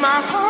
My heart.